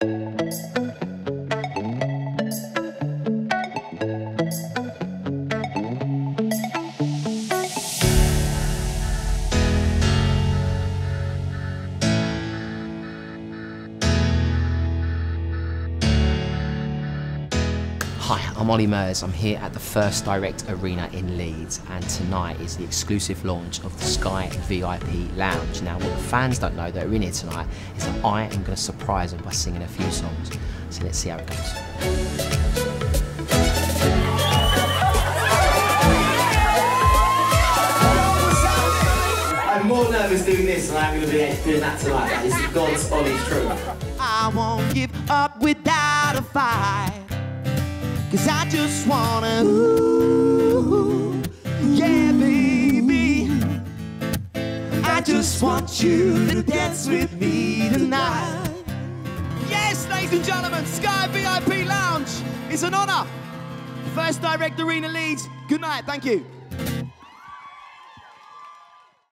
Thank you. Hi, I'm Olly Murs. I'm here at the First Direct Arena in Leeds, and tonight is the exclusive launch of the Sky VIP Lounge. Now, what the fans don't know that are in here tonight is that I am going to surprise them by singing a few songs. So let's see how it goes. I'm more nervous doing this than I'm going to be doing that tonight. That is God's honest truth. I won't give up without a fight. Cause I just wanna, ooh, yeah, baby. I just want you to dance with me tonight. Yes, ladies and gentlemen, Sky VIP Lounge is an honor. First Direct Arena Leeds. Good night, thank you.